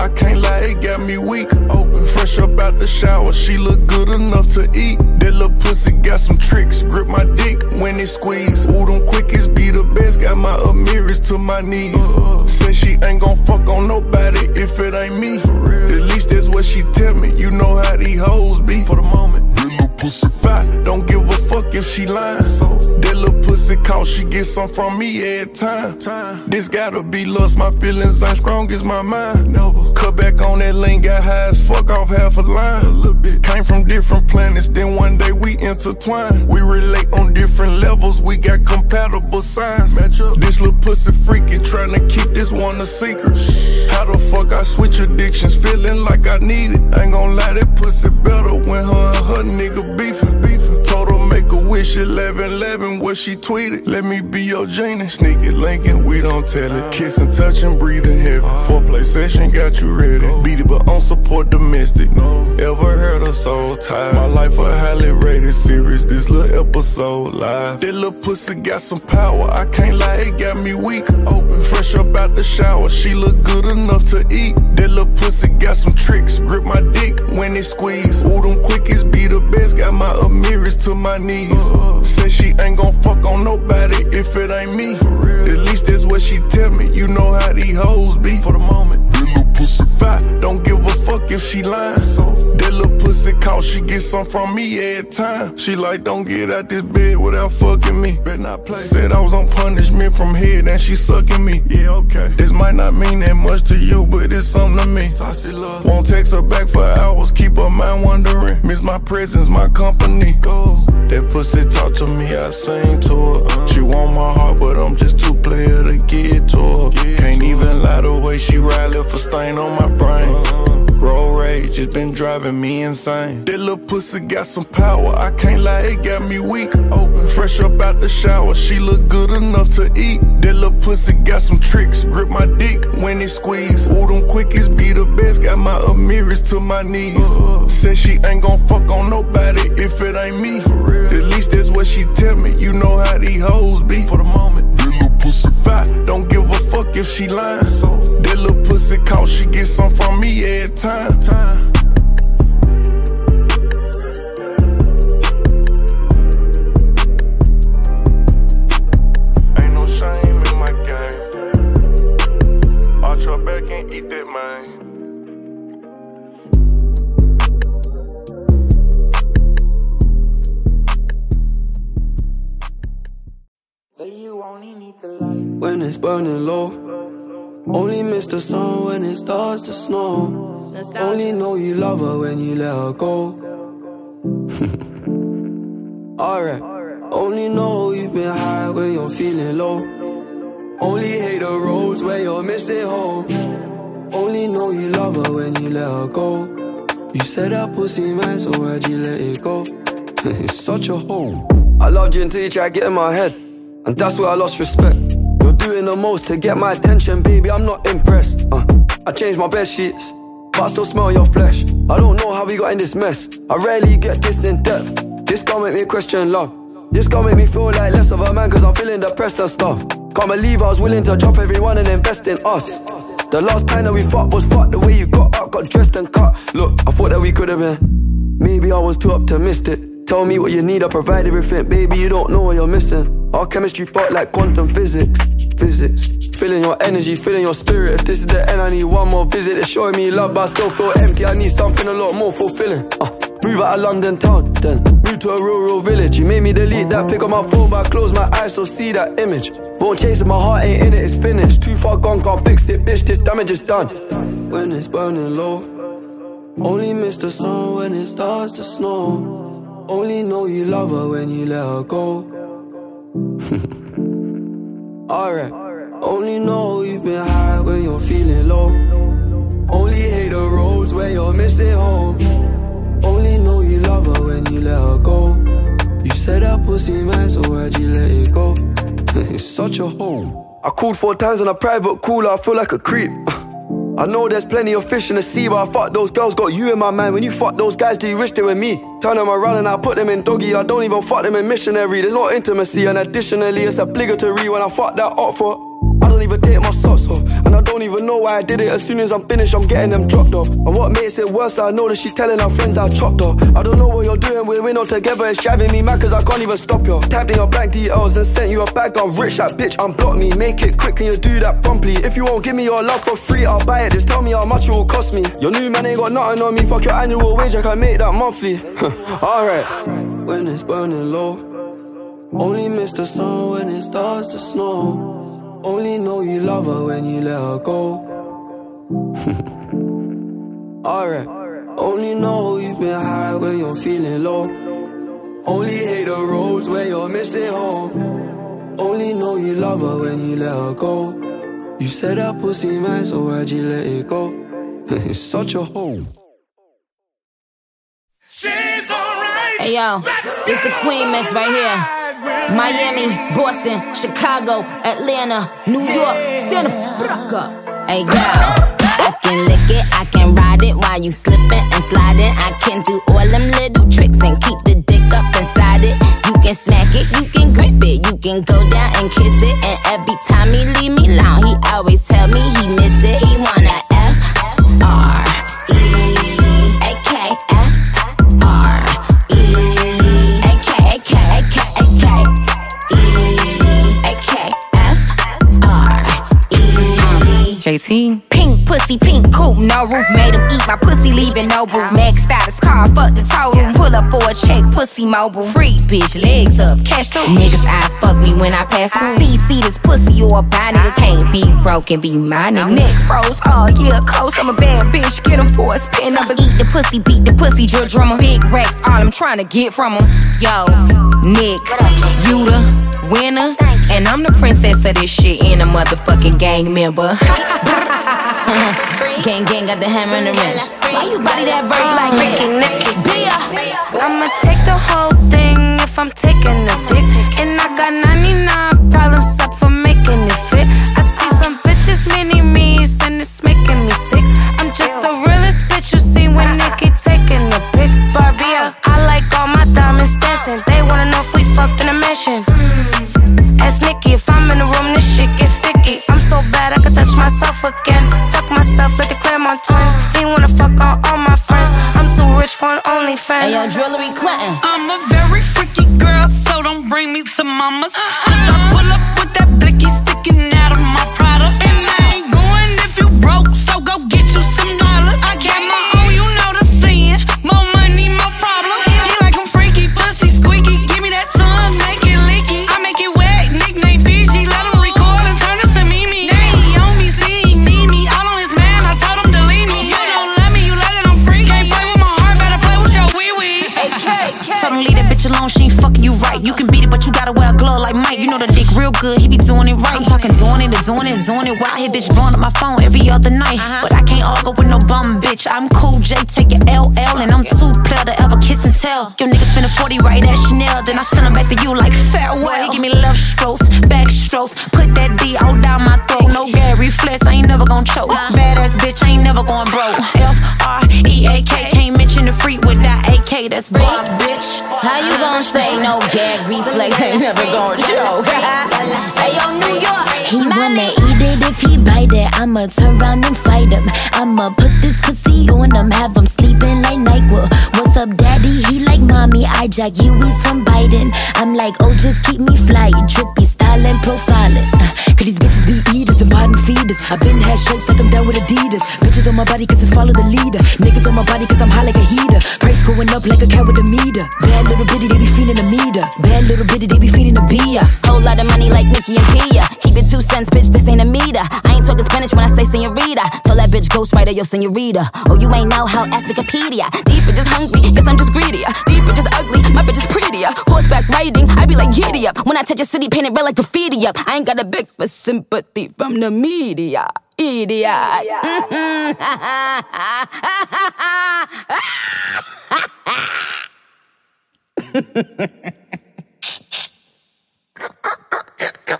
I can't lie, it got me weak. Open, fresh up out the shower, she look good enough to eat. That little pussy got some tricks, grip my dick when it squeeze. Ooh, them quickest be the best, got my Amiris to my knees. Uh, say she ain't gon' fuck on nobody if it ain't me. At least that's what she tell me. You know how these hoes be for the moment. Pussy fat, don't give a fuck if she lying. So that little pussy call, she get some from me every time. This gotta be lust, my feelings ain't strong as my mind. Cut back on that lane, got high as fuck off half a line. Different planets, then one day we intertwine. We relate on different levels, we got compatible signs. Match up. This little pussy freaky, trying to keep this one a secret. How the fuck I switch addictions, feeling like I need it. Ain't gon' lie, that pussy better when her and her nigga beefing. Wish 11 11 what she tweeted. Let me be your genie. Sneak it, Lincoln, we don't tell it. Kiss and touch and breathe in heaven. Foreplay session got you ready. Beat it, but on support domestic. Ever heard of soul tie? My life a highly rated series. This little episode live. That little pussy got some power. I can't lie, it got me weak. Open, fresh up out the shower. She look good enough to eat. That little pussy got some tricks. Grip my dick when it squeeze. Ooh, them quickies be the best. Got my Amiris to my knees. Say she ain't gon' fuck on nobody if it ain't me. At least that's what she tell me. You know how these hoes be for the moment. That little pussy fat, don't give a fuck if she lying. So that little pussy call, she get some from me every time. She like, don't get out this bed without fucking me. Better not play. Said I was on punishment from here, and she sucking me. Yeah, okay. This might not mean that much to you, but it's something to me. Toxic love. Won't text her back for hours, keep her mind wondering. Miss my presence, my company. Go. That pussy talk to me, I sing to her. She want my heart, but I'm just too player to get to her. Can't even lie the way she ride, left a stain on my brain. Road rage has been driving me insane. That little pussy got some power, I can't lie, it got me weak. Open, fresh up out the shower, she look good enough to eat. That little pussy got some tricks, grip my dick when it squeeze. Ooh, them quickies be the best, got my Amiris to my knees. Said she ain't gon' fuck on nobody if it ain't me. At least that's what she tell me. You know how these hoes be for the moment. Little pussy fat, don't give a fuck if she lying. So that little pussy call, she get some from me every time. time. When it's burning low. Only miss the sun when it starts to snow. Only know you love her when you let her go. Alright. Only know you've been high when you're feeling low. Only hate the roads when you're missing home. Only know you love her when you let her go. You said that pussy man, so why'd you let it go? it's such a hole. I loved you until you tried to get in my head. And that's where I lost respect. You're doing the most to get my attention, baby. I'm not impressed. Uh, I changed my bed sheets, but I still smell your flesh. I don't know how we got in this mess. I rarely get this in depth. This gon' make me question love. This gon' make me feel like less of a man, cause I'm feeling depressed and stuff. Can't believe I was willing to drop everyone and invest in us. The last time that we fought was fucked the way you got up, got dressed and cut. Look, I thought that we could have been. Maybe I was too optimistic. Tell me what you need, I provide everything. Baby, you don't know what you're missing. Our chemistry fought like quantum physics. Physics. Feeling your energy, feeling your spirit. If this is the end, I need one more visit. It's showing me love, but I still feel empty. I need something a lot more fulfilling. Uh, move out of London town, then move to a rural village. You made me delete that pick on my phone, but I close my eyes, still see that image. Won't chase it, my heart ain't in it, it's finished. Too far gone, can't fix it, bitch. This damage is done. When it's burning low, only miss the sun when it starts to snow. Only know you love her when you let her go. Alright. Only know you've been high when you're feeling low. Only hate the roads when you're missing home. Only know you love her when you let her go. You said that pussy man, so why'd you let it go? it's such a hole. I called four times on a private cooler, I feel like a creep. I know there's plenty of fish in the sea, but I fuck those girls, got you in my mind. When you fuck those guys, do you wish they were me? Turn them around and I put them in doggy. I don't even fuck them in missionary. There's no intimacy, and additionally, it's obligatory when I fuck that up for. I don't even date my socks off, and I don't even know why I did it. As soon as I'm finished, I'm getting them dropped off. And what makes it worse, I know that she's telling her friends I chopped her. I don't know what you're doing, we're, we're not together. It's driving me mad cause I can't even stop you. Tapped in your bank details and sent you a bag. I'm rich, that bitch, unblock me. Make it quick, can you do that promptly? If you won't give me your love for free, I'll buy it. Just tell me how much it will cost me. Your new man ain't got nothing on me. Fuck your annual wage, I can make that monthly. Alright. When it's burning low. Only miss the sun when it starts to snow. Only know you love her when you let her go. Alright. Only know you've been high when you're feeling low. Only hate the roads when you're missing home. Only know you love her when you let her go. You said that pussy man, so why'd you let it go? it's such a hole. She's alright. Hey yo, it's the Queen Mix right here. Miami, Boston, Chicago, Atlanta, New York. Stand the fuck up. Hey girl, I can lick it, I can ride it while you slipping and sliding. I can do all them little tricks and keep the dick up inside it. You can smack it, you can grip it, you can go down and kiss it. And every time he leave me alone, he always tell me he miss it. He JT. Pink pussy, pink coupe, no roof. Made him eat my pussy, leaving no boo. Max status car, fuck the total. Pull up for a check, pussy mobile. Free bitch, legs up, cash too. Niggas, I fuck me when I pass through. See, see this pussy or a buy nigga. Can't be broken, be my nigga. Neck froze, oh yeah, close. I'm a bad bitch, get him for a spin numbers. Eat the pussy, beat the pussy, drill drummer. Big racks, all I'm trying to get from him. Yo, Nick, you the winner. And I'm the princess of this shit and a motherfucking gang member. gang gang got the hammer and the wrench. Why you body that verse like oh. that? Bia. I'ma take the whole thing if I'm taking a dick. And I got 99 problems up for again. Fuck myself like the Clermont twins. He wanna fuck on all my friends. I'm too rich for an OnlyFans. Hey, yo, Drillery Clinton. I'm a very freaky girl, so don't bring me to mama's. Uh, leave that bitch alone, she ain't fucking you right. You can beat it, but you gotta wear a glove like Mike. You know the dick real good, he be doing it right. I'm talking doing it, doing it, doing it. Wild hit bitch blowing up my phone every other night. Uh-huh. But I can't argue with no bum bitch. I'm cool, J, take it LL, and I'm too player to ever kiss and tell. Your nigga spend a 40 right at Chanel, then I send him back to you like farewell. He give me love strokes, back strokes, put that D all down my throat. No gag reflex, I ain't never gonna choke. Uh-huh. Badass bitch, I ain't never going broke. F R E A K, can't mention the freak without AK. That's bitch. You say no gag reflex? Ain't never gonna choke. hey yo, New York. He wanna eat it if he bite it. I'ma turn around and fight him. I'ma put this pussy on him, have him sleeping like NyQuil. What's up, daddy? He like mommy. I jack you, he's from Biden. I'm like, oh, just keep me fly. Drippy profiling. Uh, these bitches be eaters and bottom feeders. i been had stripes like I'm down with Adidas. Bitches on my body cause it's follow the leader. Niggas on my body cause I'm high like a heater. Price going up like a cat with a meter. Bad little bitty, they be feeding a meter. Bad little bitty, they be feeding a beer. Whole lot of money like Nicki and Pia. Keep it two cents, bitch, this ain't a meter. I ain't talking Spanish when I say senorita. Tell that bitch ghostwriter, yo, senorita. Oh, you ain't know how, ask Wikipedia. Deep bitch is hungry, guess I'm just greedier. Deep bitch I be like giddy up. When I touch a city, paint it red like graffiti up. I ain't got a big for sympathy from the media. Idiot.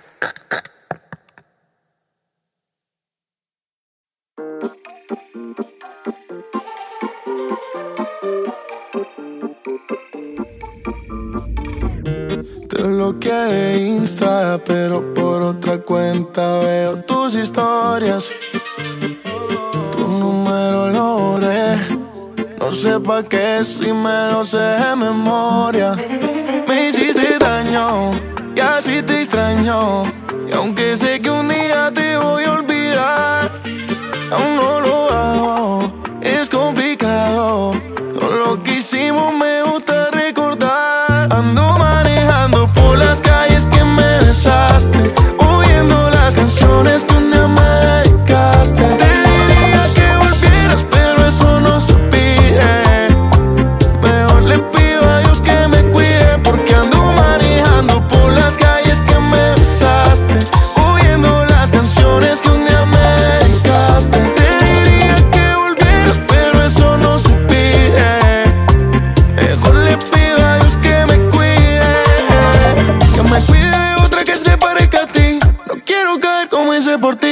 lo que Insta, pero por otra cuenta veo tus historias. Tu número lo. No sé pa' qué si me lo sé de memoria. Me hiciste daño y así te extraño. Y aunque sé que por ti.